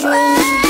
sleep.